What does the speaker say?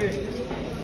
Oi.